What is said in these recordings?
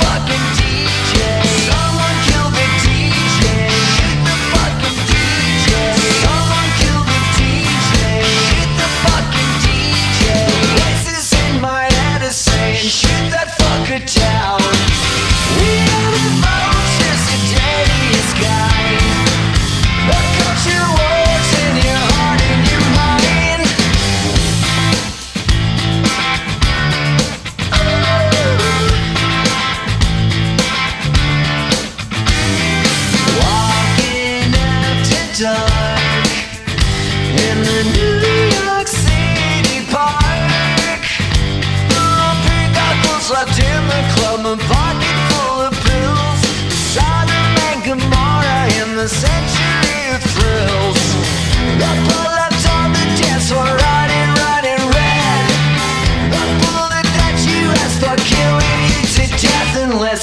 fucking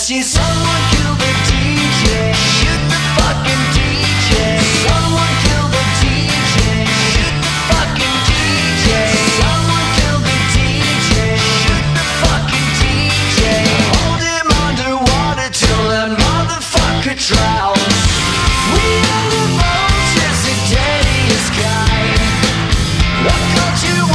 See someone kill the DJ. Shoot the fucking DJ. Someone kill the DJ. Shoot the fucking DJ. Someone kill the DJ. Shoot the fucking DJ. Hold him underwater till that motherfucker drowns. We are the vultures and daddy is kind. What culture?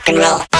rock and roll.